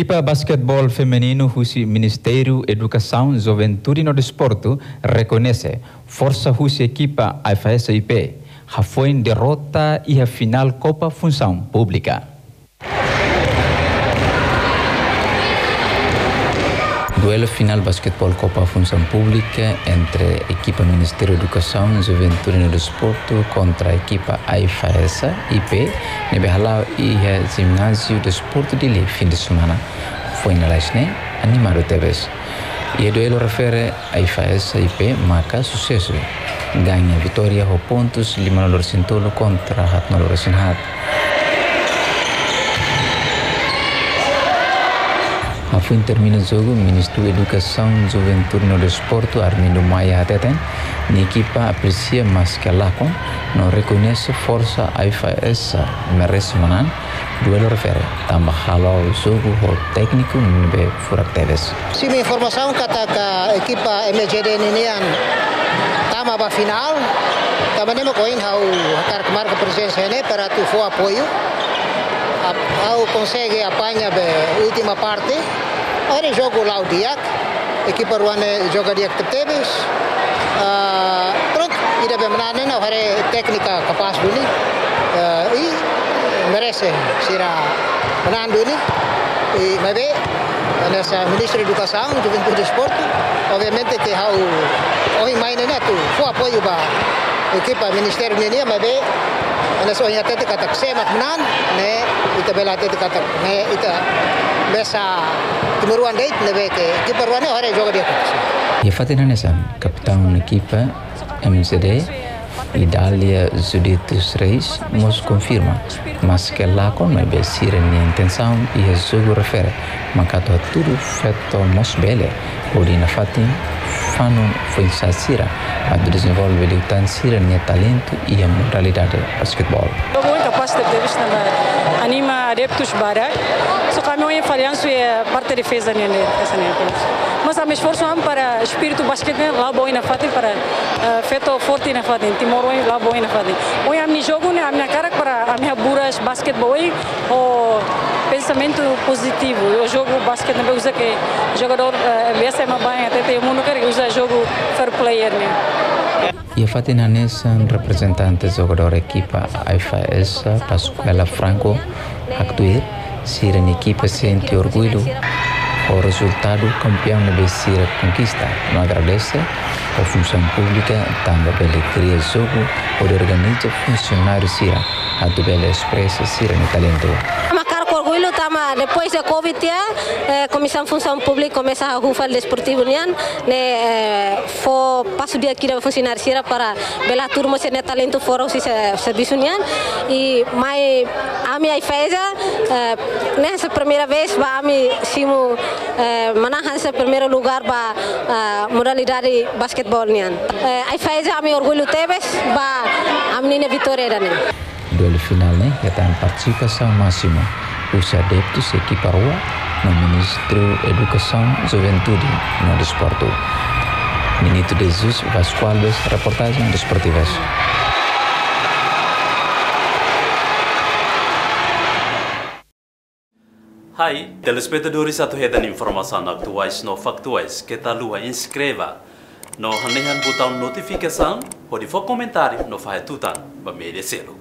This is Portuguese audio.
Equipa basquetebol feminino Rusi Ministério Educação, Juventude e Desporto reconhece força Rusi equipa AFSIP. Já foi em derrota e a final Copa Função Pública. Duelo final basquetebol Copa Função Pública entre equipa Ministério da Educação, Juventude e Desporto contra a equipa AIFAS IP, Nebehalau e Ginásio de Desporto de Li, fim de semana. Foi na Laisne, animado teves. E o duelo refere a IFAS IP marca sucesso. Ganha vitória ou pontos, lima nolor sintolo contra hat nolor Afin termina o jogo, Ministro da Educação, Juventude e Desporto, Armindo Maia Ateten, a equipa aprecia mais que Lacon, não reconhece força IFAS merece manan, duelo refere, tambah halo o jogo o técnico nebe furak teves. Sim, informação que a equipa MGD Ninian tama ba final, também nem coin hau hakar marca presença né para tu for apoio. Hau consegue apanha a última parte. Ora jogo lá o Diak, equipa ruane joga Diak teves. Uh, pronto, ida be menane na hare técnica capaz dulu. Uh, e merece será menan dulu. E mabe nessa Ministro da Educação, Juventude e Desporto, obviamente que hau oi mai né tu for apoio ba equipa Ministério Nenia mabe nessa oi até kata ksema menan ne ita bela até kata ne ita besa timuruan deit nebe ke equipa ruane hare joga dia. E fatina nessa capitão da equipa MCD Idália Juditus Reis nos confirma, mas que lá com a besira minha intenção e jogo refere, macato tudo feito mos bele, orina fatin, fano foi sasira, a desenvolver o tansira minha talento e a modalidade basquetebol. Muito capaz de visto anima adeptos barak, só que a minha falhança é parte defesa nele, Mas a me esforço para espírito basquete lá bom na fatin para feito forte na fatin, timor lá bom na fatin. Hoje a minha jogo né, a minha cara para a minha buras basquetebol o pensamento positivo. Eu jogo basquete não usa que jogador essa é uma banha até tem mundo que usa jogo fair player né. E a Fatina Nessa, representante jogador equipa IFAS Pascuela Franco, actuir, ser a equipa sente orgulho o resultado campeão da Becira conquista. Não agradece a função pública, também pela cria jogo, por organizar funcionário Sira, a do Bela Expressa Sira no talento. orgulho tama depois da Covid eh, Comissão Função Pública começa a rufar desportivo nian eh, fo passo dia kira funcionar sira para bela turma se talento fora si serviço nian e mai ami ai feza eh, nessa primeira vez ba ami simu eh, manahan sa primeiro lugar ba uh, modalidade nian eh, ai feza ami orgulho tebes ba amnina vitória dane Duelo final né, em participação máxima os adeptos equiparua no Ministro Educação, Juventude no Desporto. Ministro Jesus Vasqualves, reportagem desportivas. Hai, telespectadores atau hedan informação atuais no factuais que tá lua inscreva no hanehan botão notificação, pode for comentário no faz tutan, ba merecê-lo.